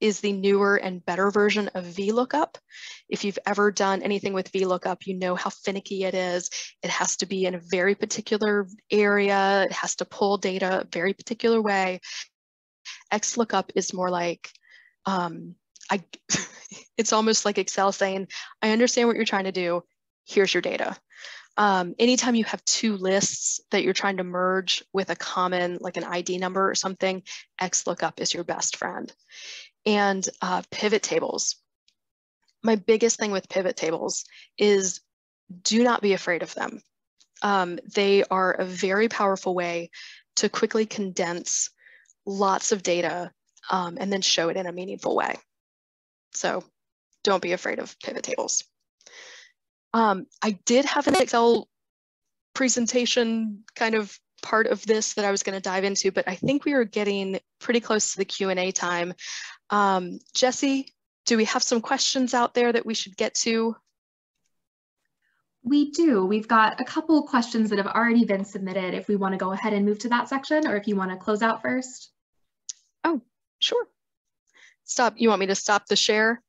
is the newer and better version of VLOOKUP. If you've ever done anything with VLOOKUP, you know how finicky it is. It has to be in a very particular area. It has to pull data a very particular way. XLOOKUP is more like, um, I, [laughs] it's almost like Excel saying, I understand what you're trying to do. Here's your data. Um, anytime you have two lists that you're trying to merge with a common, like an ID number or something, XLOOKUP is your best friend and uh, pivot tables. My biggest thing with pivot tables is do not be afraid of them. Um, they are a very powerful way to quickly condense lots of data um, and then show it in a meaningful way. So don't be afraid of pivot tables. Um, I did have an Excel presentation kind of part of this that I was going to dive into, but I think we are getting pretty close to the Q&A time. Um, Jessie, do we have some questions out there that we should get to? We do. We've got a couple questions that have already been submitted if we want to go ahead and move to that section or if you want to close out first. Oh, sure. Stop. You want me to stop the share?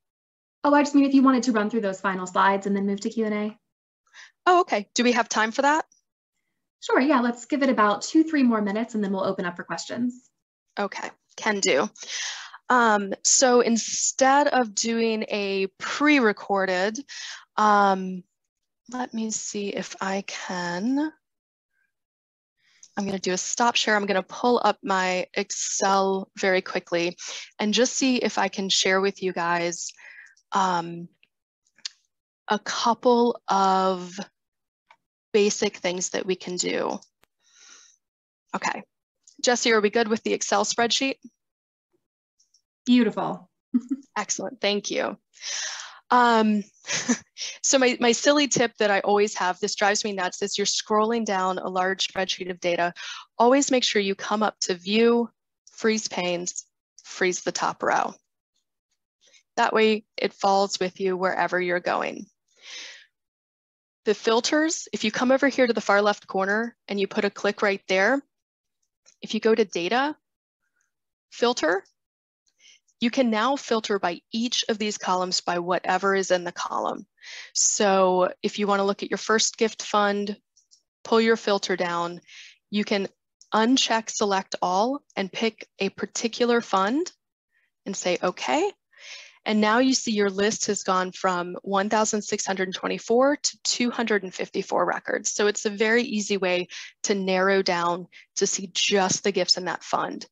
Oh, I just mean if you wanted to run through those final slides and then move to Q&A. Oh, okay. Do we have time for that? Sure, yeah, let's give it about two, three more minutes and then we'll open up for questions. Okay, can do. Um, so instead of doing a pre-recorded, um, let me see if I can. I'm going to do a stop share. I'm going to pull up my Excel very quickly and just see if I can share with you guys um, a couple of basic things that we can do. Okay, Jessie, are we good with the Excel spreadsheet? Beautiful. [laughs] Excellent, thank you. Um, [laughs] so my, my silly tip that I always have, this drives me nuts, is you're scrolling down a large spreadsheet of data, always make sure you come up to view, freeze panes, freeze the top row. That way it falls with you wherever you're going. The filters, if you come over here to the far left corner and you put a click right there, if you go to data, filter, you can now filter by each of these columns by whatever is in the column. So if you wanna look at your first gift fund, pull your filter down, you can uncheck select all and pick a particular fund and say, okay, and now you see your list has gone from 1,624 to 254 records. So it's a very easy way to narrow down to see just the gifts in that fund.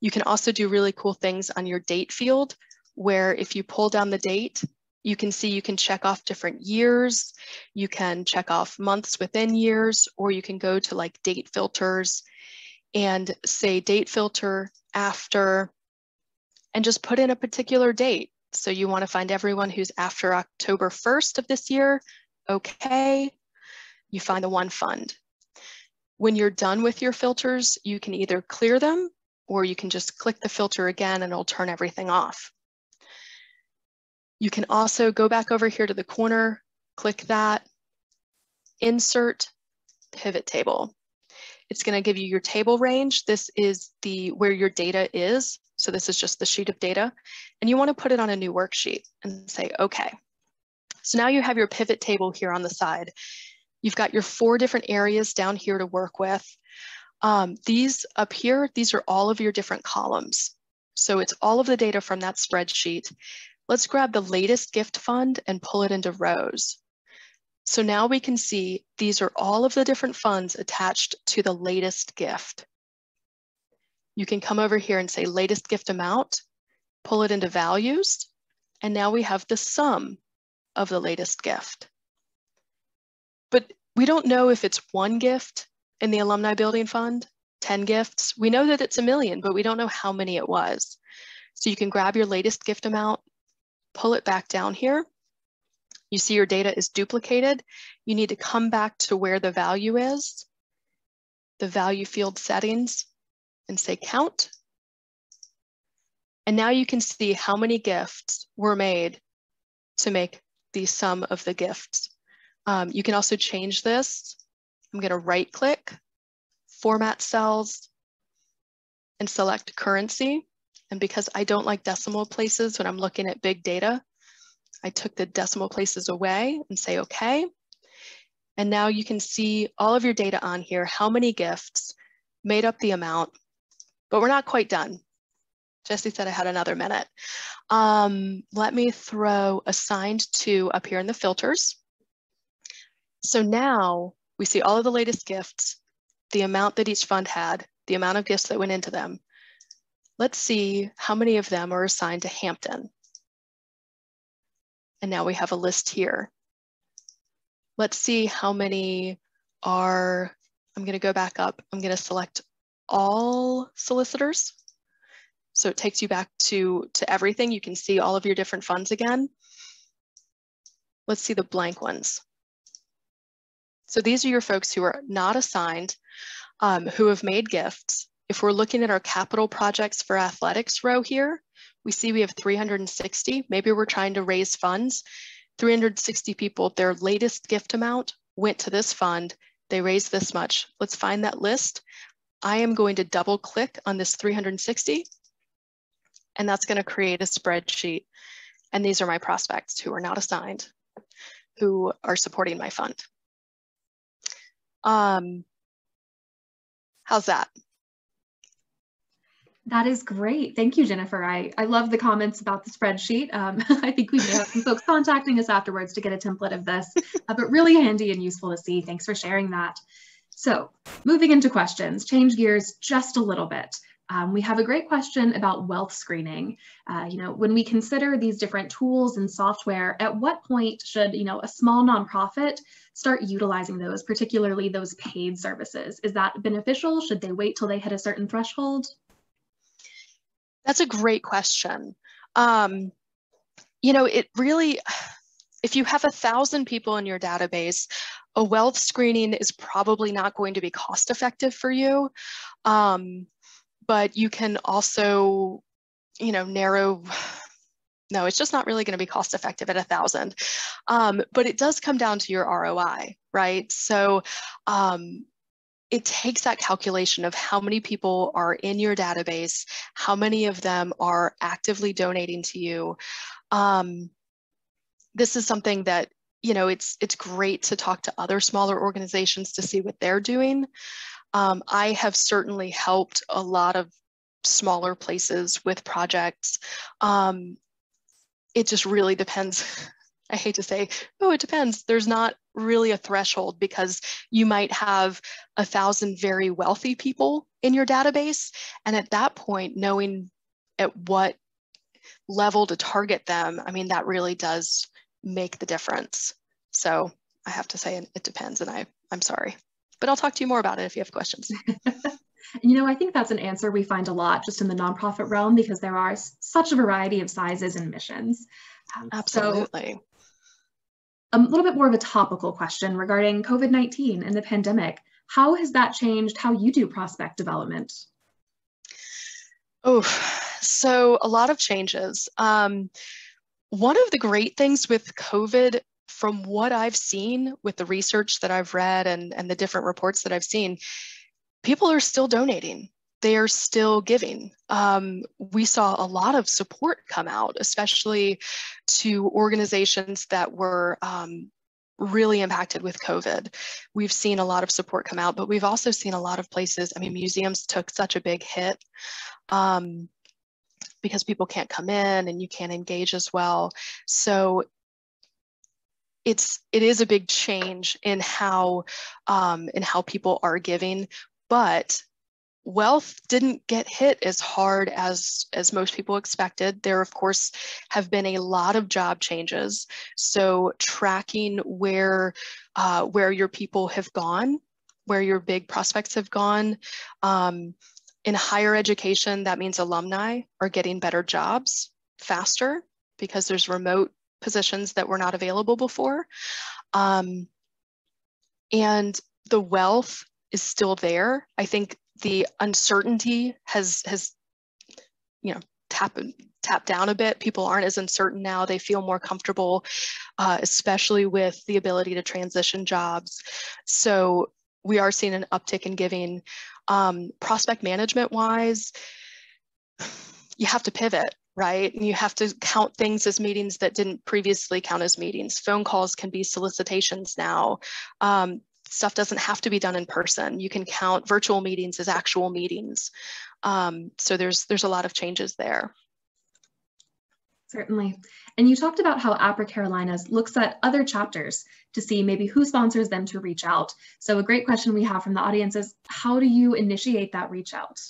You can also do really cool things on your date field, where if you pull down the date, you can see you can check off different years, you can check off months within years, or you can go to like date filters and say date filter after and just put in a particular date. So you want to find everyone who's after October 1st of this year. Okay, you find the one fund. When you're done with your filters, you can either clear them or you can just click the filter again and it'll turn everything off. You can also go back over here to the corner, click that, insert pivot table. It's going to give you your table range. This is the where your data is. So this is just the sheet of data. And you want to put it on a new worksheet and say, okay. So now you have your pivot table here on the side. You've got your four different areas down here to work with. Um, these up here, these are all of your different columns. So it's all of the data from that spreadsheet. Let's grab the latest gift fund and pull it into rows. So now we can see these are all of the different funds attached to the latest gift. You can come over here and say latest gift amount, pull it into values, and now we have the sum of the latest gift. But we don't know if it's one gift in the Alumni Building Fund, 10 gifts. We know that it's a million, but we don't know how many it was. So you can grab your latest gift amount, pull it back down here, you see your data is duplicated. You need to come back to where the value is, the value field settings, and say count. And now you can see how many gifts were made to make the sum of the gifts. Um, you can also change this. I'm gonna right click, format cells, and select currency. And because I don't like decimal places when I'm looking at big data, I took the decimal places away and say, okay. And now you can see all of your data on here, how many gifts made up the amount, but we're not quite done. Jessie said I had another minute. Um, let me throw assigned to up here in the filters. So now we see all of the latest gifts, the amount that each fund had, the amount of gifts that went into them. Let's see how many of them are assigned to Hampton. And now we have a list here. Let's see how many are, I'm gonna go back up. I'm gonna select all solicitors. So it takes you back to, to everything. You can see all of your different funds again. Let's see the blank ones. So these are your folks who are not assigned, um, who have made gifts. If we're looking at our capital projects for athletics row here, we see we have 360. Maybe we're trying to raise funds. 360 people, their latest gift amount went to this fund. They raised this much. Let's find that list. I am going to double click on this 360 and that's going to create a spreadsheet. And these are my prospects who are not assigned, who are supporting my fund. Um, how's that? That is great. Thank you, Jennifer. I, I love the comments about the spreadsheet. Um, [laughs] I think we may have some folks contacting us afterwards to get a template of this, uh, but really handy and useful to see. Thanks for sharing that. So moving into questions, change gears just a little bit. Um, we have a great question about wealth screening. Uh, you know, when we consider these different tools and software, at what point should, you know, a small nonprofit start utilizing those, particularly those paid services? Is that beneficial? Should they wait till they hit a certain threshold? That's a great question. Um, you know, it really, if you have a thousand people in your database, a wealth screening is probably not going to be cost effective for you. Um, but you can also, you know, narrow, [sighs] no, it's just not really going to be cost effective at a thousand. Um, but it does come down to your ROI, right? So um, it takes that calculation of how many people are in your database, how many of them are actively donating to you. Um, this is something that you know it's it's great to talk to other smaller organizations to see what they're doing. Um, I have certainly helped a lot of smaller places with projects. Um, it just really depends [laughs] I hate to say, oh, it depends. There's not really a threshold because you might have a thousand very wealthy people in your database. And at that point, knowing at what level to target them, I mean, that really does make the difference. So I have to say it depends and I, I'm sorry, but I'll talk to you more about it if you have questions. [laughs] you know, I think that's an answer we find a lot just in the nonprofit realm because there are such a variety of sizes and missions. Um, Absolutely. So a little bit more of a topical question regarding COVID 19 and the pandemic. How has that changed how you do prospect development? Oh, so a lot of changes. Um, one of the great things with COVID, from what I've seen with the research that I've read and, and the different reports that I've seen, people are still donating. They are still giving. Um, we saw a lot of support come out, especially to organizations that were um, really impacted with COVID. We've seen a lot of support come out, but we've also seen a lot of places. I mean, museums took such a big hit um, because people can't come in and you can't engage as well. So it's it is a big change in how um, in how people are giving, but wealth didn't get hit as hard as as most people expected there of course have been a lot of job changes so tracking where uh, where your people have gone where your big prospects have gone um, in higher education that means alumni are getting better jobs faster because there's remote positions that were not available before um, and the wealth is still there i think the uncertainty has has you know tap tap down a bit. People aren't as uncertain now. They feel more comfortable, uh, especially with the ability to transition jobs. So we are seeing an uptick in giving. Um, prospect management wise, you have to pivot right? And you have to count things as meetings that didn't previously count as meetings. Phone calls can be solicitations now. Um, stuff doesn't have to be done in person. You can count virtual meetings as actual meetings. Um, so there's there's a lot of changes there. Certainly. And you talked about how APRA Carolinas looks at other chapters to see maybe who sponsors them to reach out. So a great question we have from the audience is how do you initiate that reach out?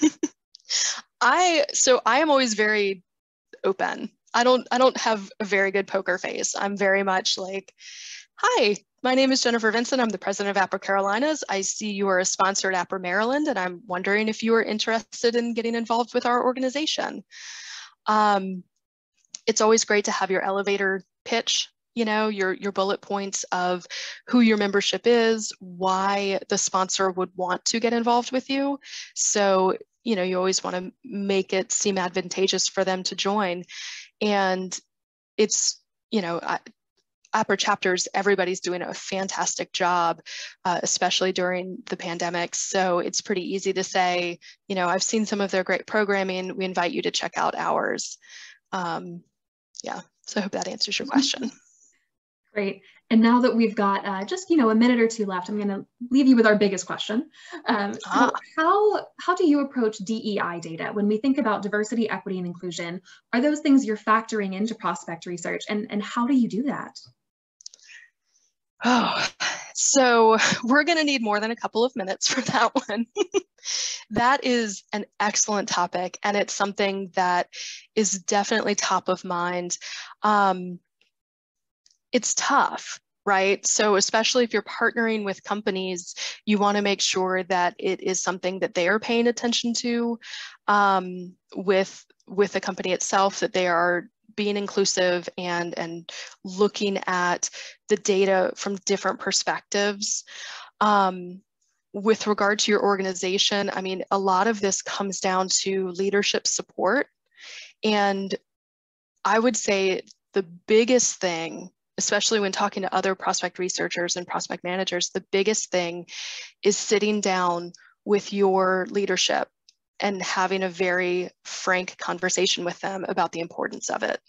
[laughs] I so I am always very open. I don't I don't have a very good poker face. I'm very much like, hi, my name is Jennifer Vincent. I'm the president of APRA Carolinas. I see you are a sponsor at APRA Maryland, and I'm wondering if you are interested in getting involved with our organization. Um, it's always great to have your elevator pitch, you know, your, your bullet points of who your membership is, why the sponsor would want to get involved with you. So, you know, you always want to make it seem advantageous for them to join. And it's, you know, APRA chapters, everybody's doing a fantastic job, uh, especially during the pandemic. So it's pretty easy to say, you know, I've seen some of their great programming. We invite you to check out ours. Um, yeah, so I hope that answers your question. [laughs] Great. And now that we've got uh, just you know a minute or two left, I'm going to leave you with our biggest question. Um, so ah. how how do you approach DEI data when we think about diversity, equity, and inclusion? Are those things you're factoring into prospect research, and and how do you do that? Oh, so [sighs] we're going to need more than a couple of minutes for that [laughs] one. that is an excellent topic, and it's something that is definitely top of mind. Um, it's tough, right? So, especially if you're partnering with companies, you want to make sure that it is something that they are paying attention to um, with with the company itself, that they are being inclusive and and looking at the data from different perspectives. Um, with regard to your organization, I mean, a lot of this comes down to leadership support. And I would say the biggest thing, especially when talking to other prospect researchers and prospect managers, the biggest thing is sitting down with your leadership and having a very frank conversation with them about the importance of it.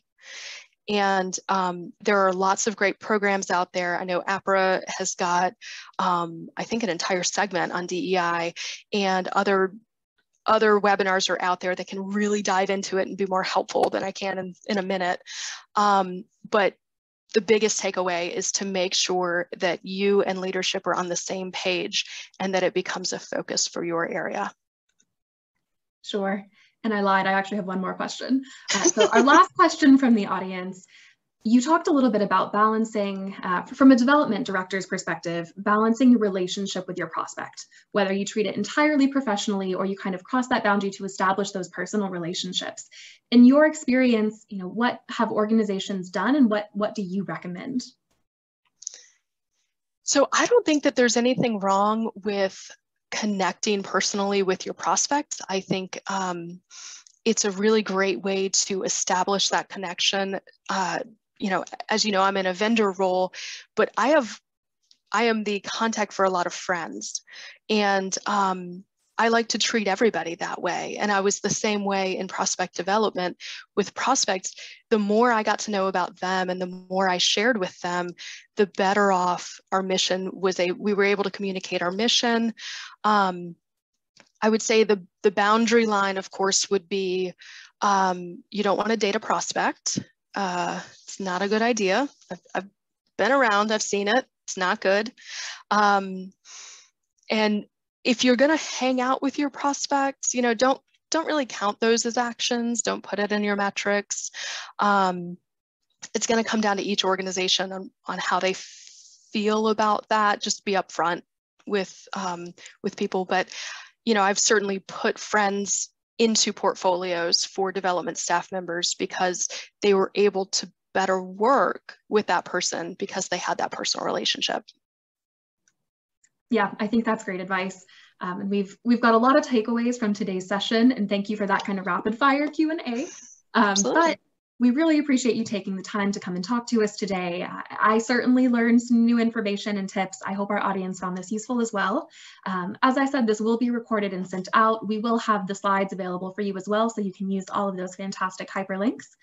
And um, there are lots of great programs out there. I know APRA has got, um, I think, an entire segment on DEI, and other other webinars are out there that can really dive into it and be more helpful than I can in, in a minute. Um, but the biggest takeaway is to make sure that you and leadership are on the same page and that it becomes a focus for your area. Sure. And I lied, I actually have one more question. Uh, so our last question from the audience, you talked a little bit about balancing, uh, from a development director's perspective, balancing your relationship with your prospect, whether you treat it entirely professionally or you kind of cross that boundary to establish those personal relationships. In your experience, you know, what have organizations done and what, what do you recommend? So I don't think that there's anything wrong with connecting personally with your prospects. I think um, it's a really great way to establish that connection. Uh, you know, as you know, I'm in a vendor role, but I have, I am the contact for a lot of friends, and um, I like to treat everybody that way. And I was the same way in prospect development with prospects. The more I got to know about them and the more I shared with them, the better off our mission was a we were able to communicate our mission. Um, I would say the, the boundary line, of course, would be um, you don't want to date a prospect. Uh, it's not a good idea. I've, I've, been around, I've seen it. It's not good. Um, and if you're going to hang out with your prospects, you know, don't don't really count those as actions. Don't put it in your metrics. Um, it's going to come down to each organization on, on how they feel about that. Just be upfront with um, with people. But you know, I've certainly put friends into portfolios for development staff members because they were able to better work with that person because they had that personal relationship yeah, I think that's great advice. Um, and we've we've got a lot of takeaways from today's session, and thank you for that kind of rapid fire Q and A. Um, but we really appreciate you taking the time to come and talk to us today. I certainly learned some new information and tips. I hope our audience found this useful as well. Um, as I said, this will be recorded and sent out. We will have the slides available for you as well, so you can use all of those fantastic hyperlinks.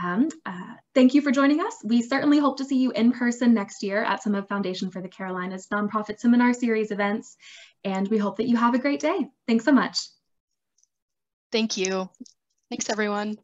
Um, uh, thank you for joining us. We certainly hope to see you in person next year at some of Foundation for the Carolinas nonprofit seminar series events, and we hope that you have a great day. Thanks so much. Thank you. Thanks, everyone.